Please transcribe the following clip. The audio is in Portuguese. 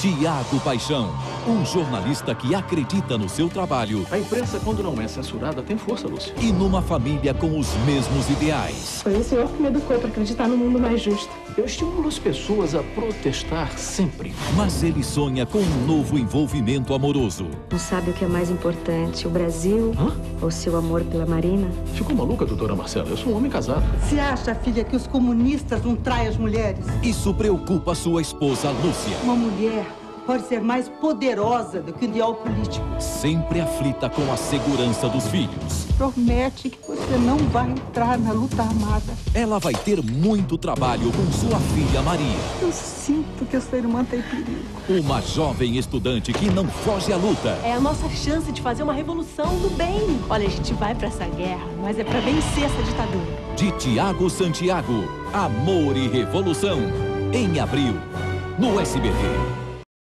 Tiago Paixão, um jornalista que acredita no seu trabalho A imprensa, quando não é censurada, tem força, Lúcia. e numa família com os mesmos ideais. Foi o senhor que me educou para acreditar no mundo mais justo. Eu estimulo as pessoas a protestar sempre. Mas ele sonha com um novo envolvimento amoroso. Não sabe o que é mais importante, o Brasil Hã? ou seu amor pela Marina? Ficou maluca, doutora Marcela? Eu sou um homem casado. Você acha, filha, que os comunistas não traem as mulheres? Isso preocupa sua esposa Lúcia, Uma mulher pode ser mais poderosa do que um ideal político. sempre aflita com a segurança dos filhos. Promete que você não vai entrar na luta armada. Ela vai ter muito trabalho com sua filha Maria, Eu sinto que a sua irmã está em perigo. uma jovem estudante que não foge à luta. É a nossa chance de fazer uma revolução do bem. Olha, a gente vai pra essa guerra, mas é pra vencer essa ditadura. De Tiago Santiago, Amor e Revolução, em abril, no SBT.